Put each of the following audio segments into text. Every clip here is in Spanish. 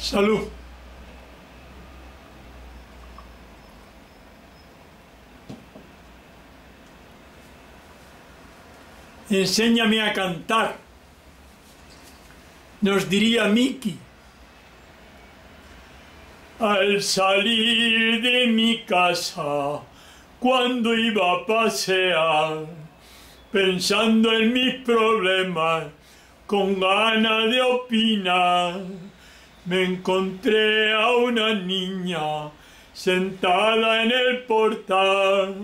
Salud. Enséñame a cantar, nos diría Miki. Al salir de mi casa, cuando iba a pasear, pensando en mis problemas, con ganas de opinar, me encontré a una niña sentada en el portal,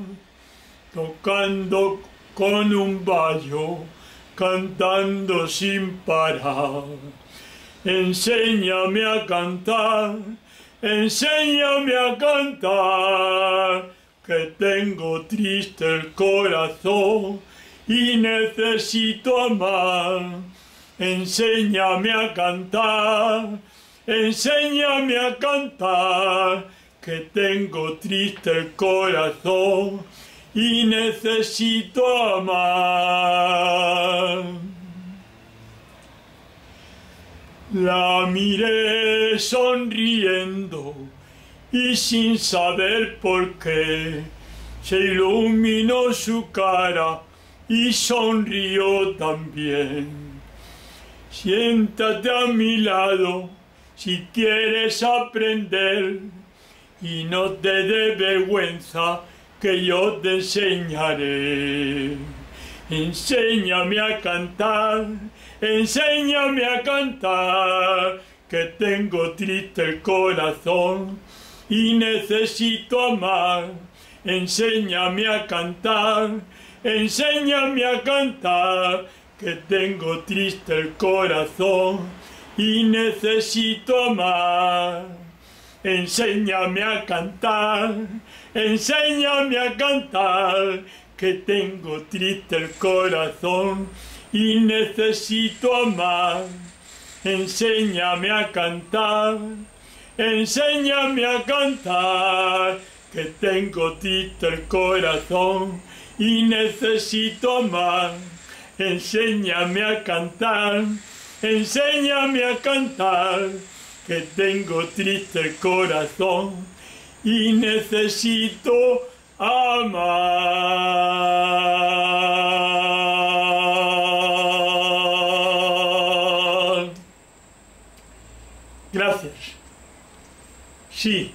tocando con un baño, cantando sin parar. Enséñame a cantar, enséñame a cantar, que tengo triste el corazón y necesito amar. Enséñame a cantar, enséñame a cantar, que tengo triste el corazón y necesito amar. La miré sonriendo y sin saber por qué se iluminó su cara y sonrió también. Siéntate a mi lado si quieres aprender y no te dé vergüenza que yo te enseñaré. Enséñame a cantar, enséñame a cantar, que tengo triste el corazón y necesito amar. Enséñame a cantar, enséñame a cantar, que tengo triste el corazón y necesito amar. Enséñame a cantar, enséñame a cantar, que tengo triste el corazón y necesito amar. Enséñame a cantar, enséñame a cantar, que tengo triste el corazón y necesito amar. Enséñame a cantar, enséñame a cantar que tengo triste corazón y necesito amar. Gracias. Sí,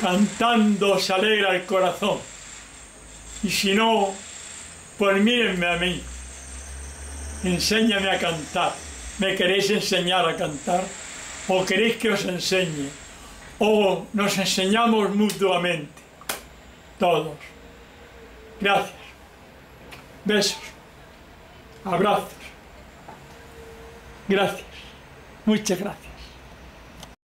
cantando se alegra el corazón. Y si no, pues mírenme a mí. Enséñame a cantar. ¿Me queréis enseñar a cantar? ¿O queréis que os enseñe? ¿O nos enseñamos mutuamente? Todos. Gracias. Besos. Abrazos. Gracias. Muchas gracias.